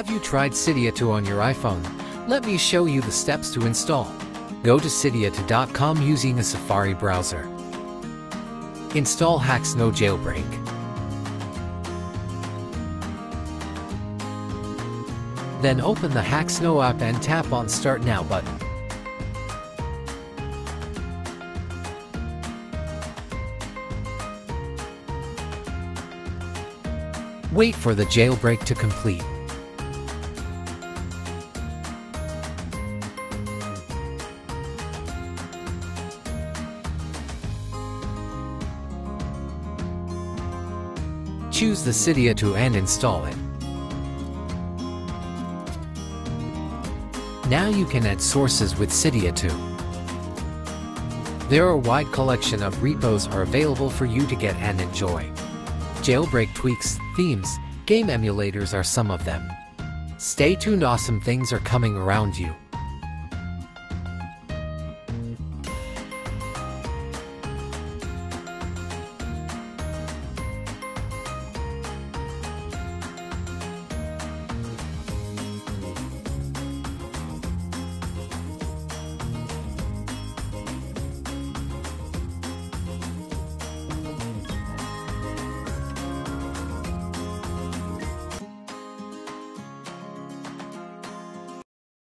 Have you tried Cydia 2 on your iPhone? Let me show you the steps to install. Go to cydia2.com using a Safari browser. Install HackSnow Jailbreak. Then open the HackSnow app and tap on Start Now button. Wait for the jailbreak to complete. Choose the Cydia 2 and install it. Now you can add sources with Cydia 2. There are a wide collection of repos are available for you to get and enjoy. Jailbreak tweaks, themes, game emulators are some of them. Stay tuned awesome things are coming around you.